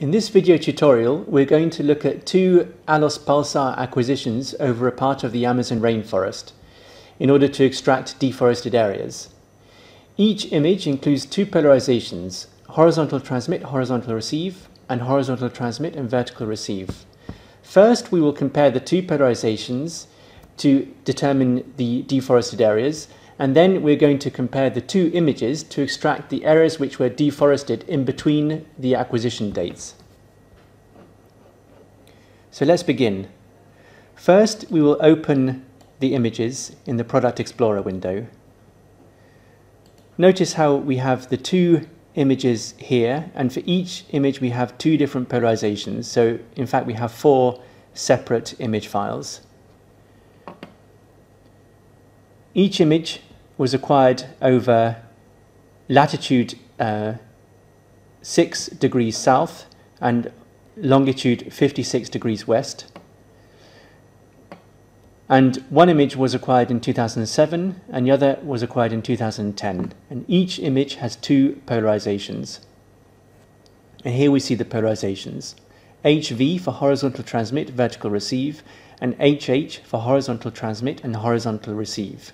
In this video tutorial, we're going to look at two ALOS PALSAR acquisitions over a part of the Amazon rainforest in order to extract deforested areas. Each image includes two polarizations, horizontal transmit, horizontal receive, and horizontal transmit and vertical receive. First, we will compare the two polarizations to determine the deforested areas, and then we're going to compare the two images to extract the areas which were deforested in between the acquisition dates. So let's begin. First, we will open the images in the Product Explorer window. Notice how we have the two images here, and for each image we have two different polarizations. So in fact we have four separate image files. Each image was acquired over latitude uh, 6 degrees south and longitude 56 degrees west. And one image was acquired in 2007 and the other was acquired in 2010. And each image has two polarizations. And here we see the polarizations. HV for horizontal transmit, vertical receive, and HH for horizontal transmit and horizontal receive.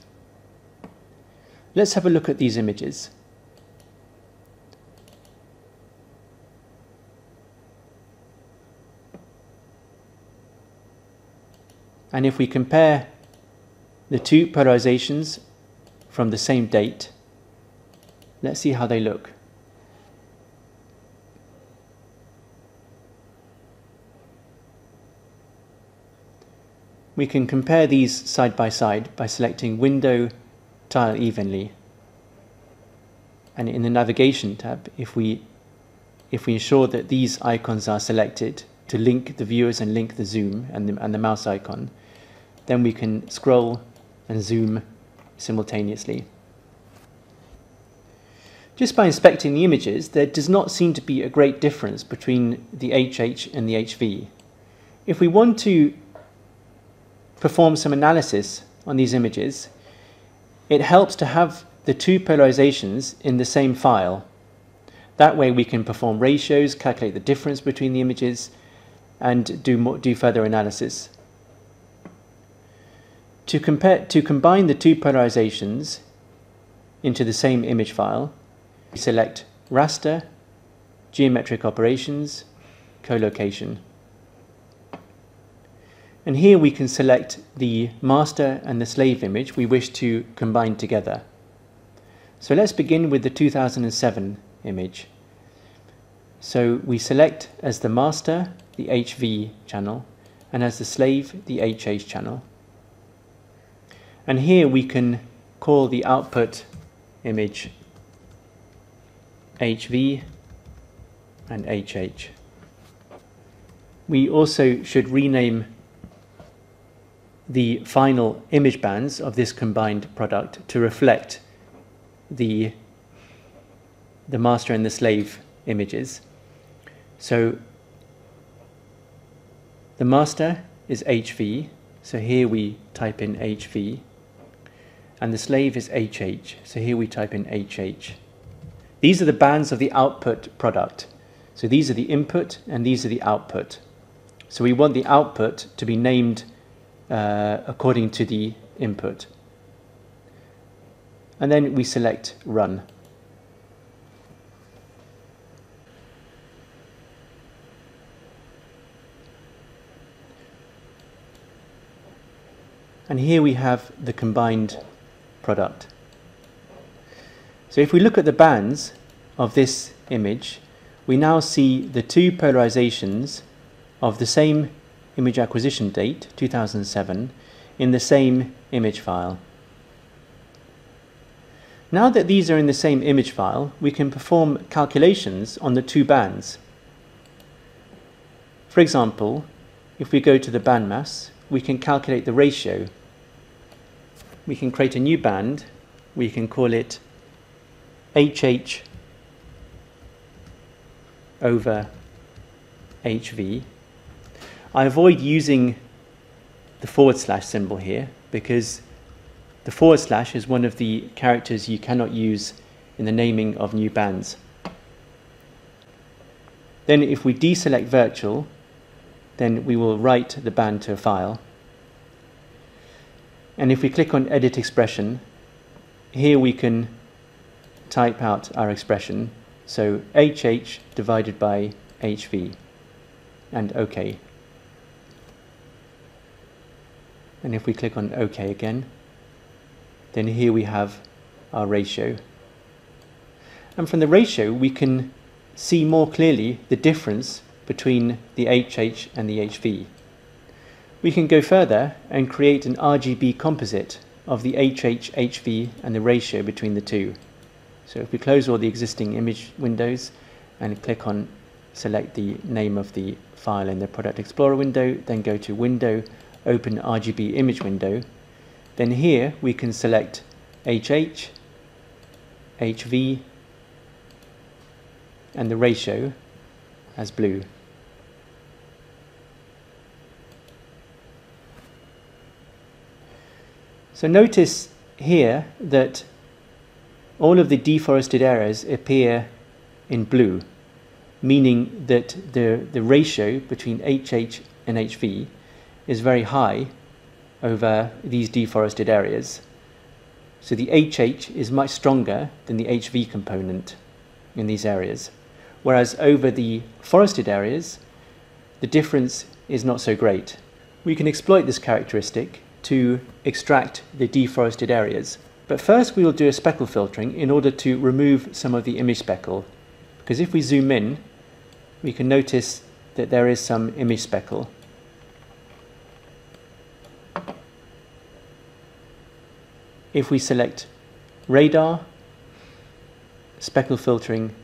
Let's have a look at these images. And if we compare the two polarizations from the same date, let's see how they look. We can compare these side by side by selecting Window evenly. And in the navigation tab, if we, if we ensure that these icons are selected to link the viewers and link the zoom and the, and the mouse icon, then we can scroll and zoom simultaneously. Just by inspecting the images, there does not seem to be a great difference between the HH and the HV. If we want to perform some analysis on these images, it helps to have the two polarizations in the same file. That way we can perform ratios, calculate the difference between the images, and do, more, do further analysis. To, compare, to combine the two polarizations into the same image file, we select raster, geometric operations, collocation. And here we can select the master and the slave image we wish to combine together. So let's begin with the 2007 image. So we select as the master the HV channel and as the slave the HH channel. And here we can call the output image HV and HH. We also should rename the final image bands of this combined product to reflect the, the master and the slave images. So the master is HV, so here we type in HV, and the slave is HH, so here we type in HH. These are the bands of the output product. So these are the input and these are the output. So we want the output to be named uh, according to the input. And then we select Run. And here we have the combined product. So if we look at the bands of this image, we now see the two polarizations of the same image acquisition date, 2007, in the same image file. Now that these are in the same image file, we can perform calculations on the two bands. For example, if we go to the band maths, we can calculate the ratio. We can create a new band, we can call it HH over HV, I avoid using the forward slash symbol here because the forward slash is one of the characters you cannot use in the naming of new bands. Then if we deselect virtual, then we will write the band to a file. And if we click on edit expression, here we can type out our expression. So HH divided by HV and OK. And if we click on OK again, then here we have our ratio. And from the ratio, we can see more clearly the difference between the HH and the HV. We can go further and create an RGB composite of the HH, HV and the ratio between the two. So if we close all the existing image windows and click on select the name of the file in the Product Explorer window, then go to Window, Open RGB Image Window, then here we can select HH, HV and the ratio as blue. So notice here that all of the deforested areas appear in blue, meaning that the, the ratio between HH and HV is very high over these deforested areas. So the HH is much stronger than the HV component in these areas. Whereas over the forested areas, the difference is not so great. We can exploit this characteristic to extract the deforested areas. But first we will do a speckle filtering in order to remove some of the image speckle. Because if we zoom in, we can notice that there is some image speckle. If we select radar, speckle filtering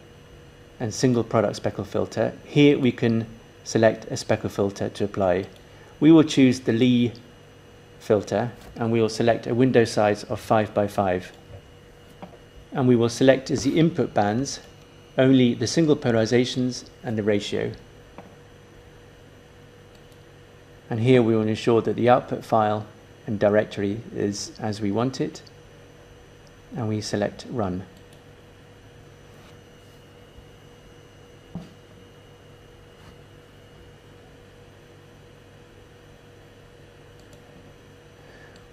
and single product speckle filter, here we can select a speckle filter to apply. We will choose the Lee filter and we will select a window size of 5 by 5 and we will select as the input bands only the single polarizations and the ratio and here we will ensure that the output file and directory is as we want it and we select run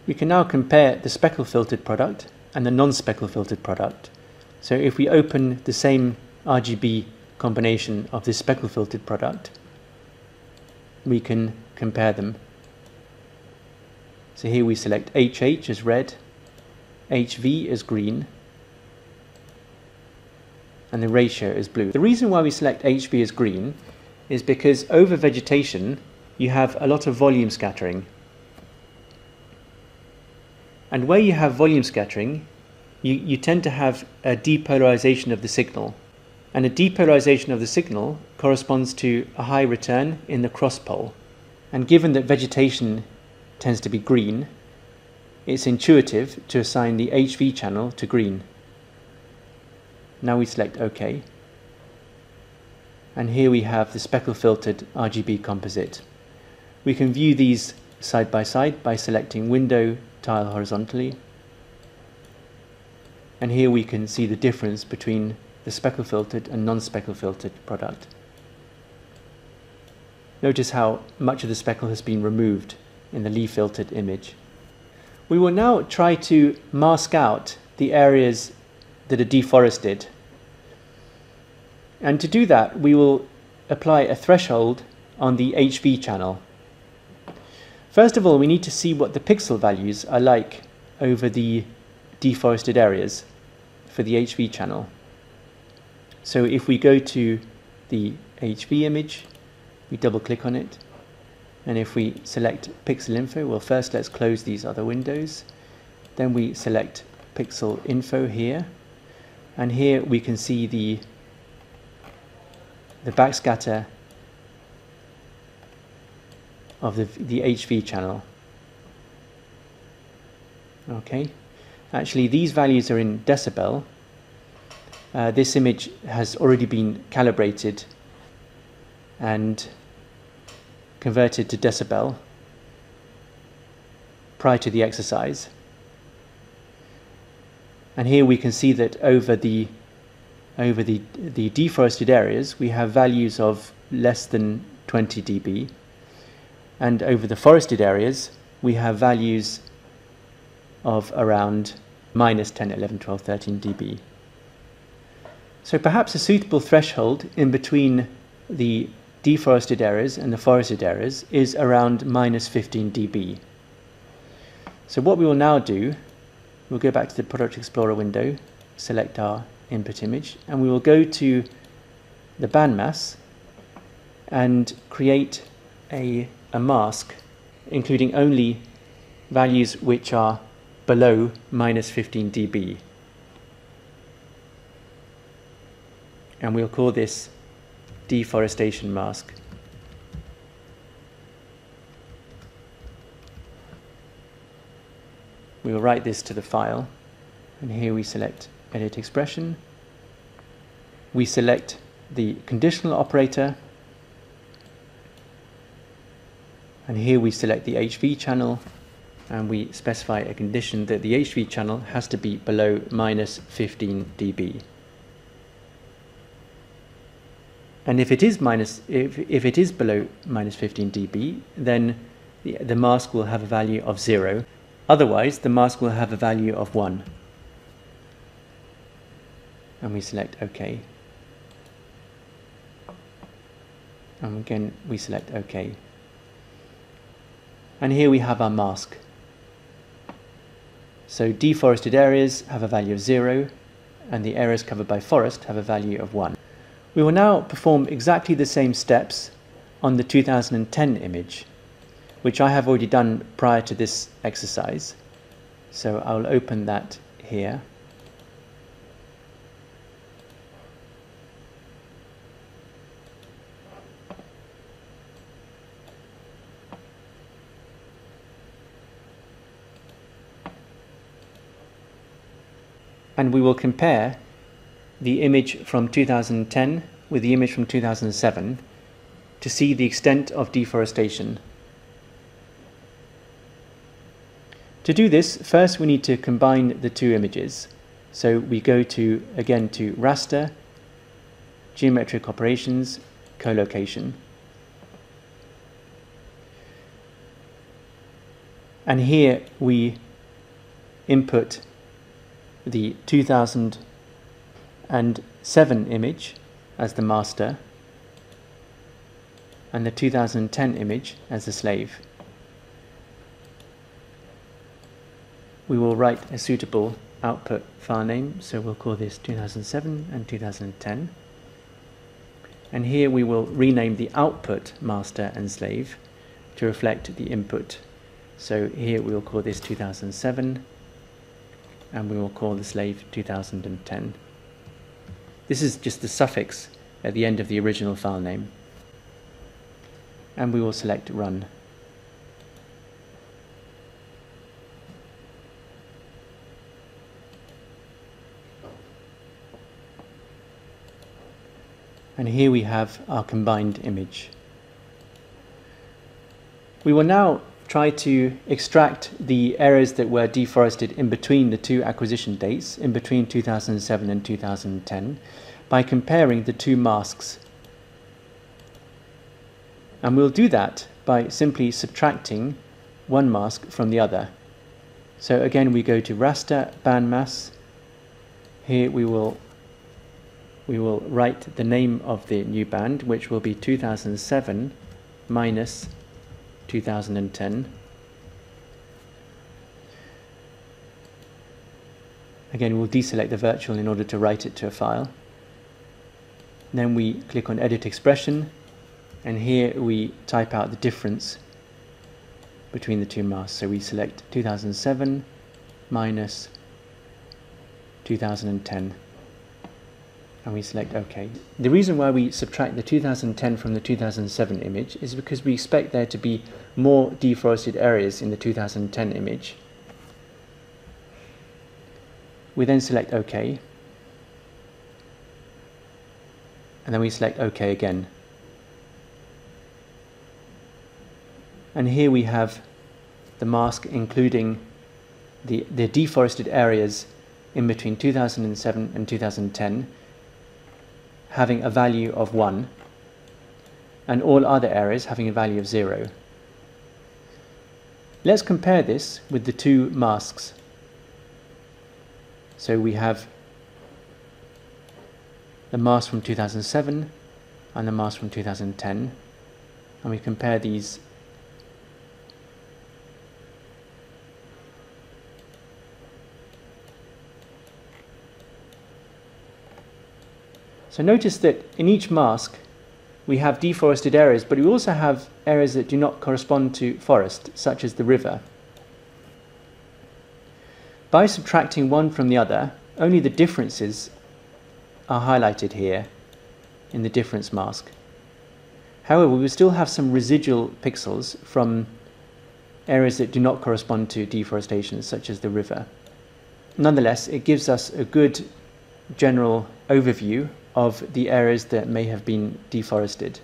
We can now compare the speckle filtered product and the non-speckle filtered product. So if we open the same RGB combination of this speckle filtered product, we can compare them. So here we select HH as red, HV as green, and the ratio is blue. The reason why we select HV as green is because over vegetation you have a lot of volume scattering and where you have volume scattering, you, you tend to have a depolarization of the signal. And a depolarization of the signal corresponds to a high return in the cross pol. And given that vegetation tends to be green, it's intuitive to assign the HV channel to green. Now we select OK. And here we have the speckle filtered RGB composite. We can view these side by side by selecting Window, tile horizontally. And here we can see the difference between the speckle filtered and non-speckle filtered product. Notice how much of the speckle has been removed in the Lee filtered image. We will now try to mask out the areas that are deforested. And to do that, we will apply a threshold on the HV channel First of all, we need to see what the pixel values are like over the deforested areas for the HV channel. So if we go to the HV image, we double click on it, and if we select pixel info, well first let's close these other windows, then we select pixel info here, and here we can see the the backscatter of the, the HV channel. Okay, actually these values are in decibel. Uh, this image has already been calibrated and converted to decibel prior to the exercise. And here we can see that over the over the, the deforested areas, we have values of less than 20 dB. And over the forested areas, we have values of around minus 10, 11, 12, 13 dB. So perhaps a suitable threshold in between the deforested areas and the forested areas is around minus 15 dB. So what we will now do, we'll go back to the Product Explorer window, select our input image, and we will go to the band maths and create a, a mask including only values which are below minus 15 dB. And we'll call this deforestation mask. We will write this to the file and here we select edit expression. We select the conditional operator and here we select the HV channel and we specify a condition that the HV channel has to be below minus 15 dB. And if it is minus, if, if it is below minus 15 dB, then the, the mask will have a value of zero. Otherwise, the mask will have a value of one. And we select OK. And again, we select OK. And here we have our mask. So deforested areas have a value of 0 and the areas covered by forest have a value of 1. We will now perform exactly the same steps on the 2010 image, which I have already done prior to this exercise. So I'll open that here. and we will compare the image from 2010 with the image from 2007 to see the extent of deforestation. To do this, first we need to combine the two images. So we go to, again, to raster, geometric operations, collocation. And here we input the 2007 image as the master and the 2010 image as the slave. We will write a suitable output file name, so we'll call this 2007 and 2010. And here we will rename the output master and slave to reflect the input. So here we will call this 2007 and we will call the slave 2010. This is just the suffix at the end of the original file name. And we will select run. And here we have our combined image. We will now try to extract the areas that were deforested in between the two acquisition dates, in between 2007 and 2010, by comparing the two masks. And we'll do that by simply subtracting one mask from the other. So again, we go to raster band maths. Here we will we will write the name of the new band, which will be 2007 minus 2010. Again, we'll deselect the virtual in order to write it to a file. Then we click on Edit Expression, and here we type out the difference between the two masks. So we select 2007 minus 2010 and we select OK. The reason why we subtract the 2010 from the 2007 image is because we expect there to be more deforested areas in the 2010 image. We then select OK and then we select OK again. And here we have the mask including the, the deforested areas in between 2007 and 2010 having a value of 1 and all other areas having a value of 0. Let's compare this with the two masks. So we have the mask from 2007 and the mask from 2010 and we compare these So notice that in each mask we have deforested areas, but we also have areas that do not correspond to forest, such as the river. By subtracting one from the other, only the differences are highlighted here in the difference mask. However, we still have some residual pixels from areas that do not correspond to deforestation, such as the river. Nonetheless, it gives us a good general overview of the areas that may have been deforested.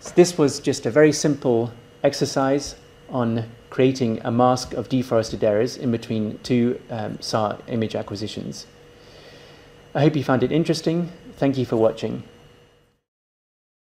So this was just a very simple exercise on creating a mask of deforested areas in between two um, SAR image acquisitions. I hope you found it interesting. Thank you for watching.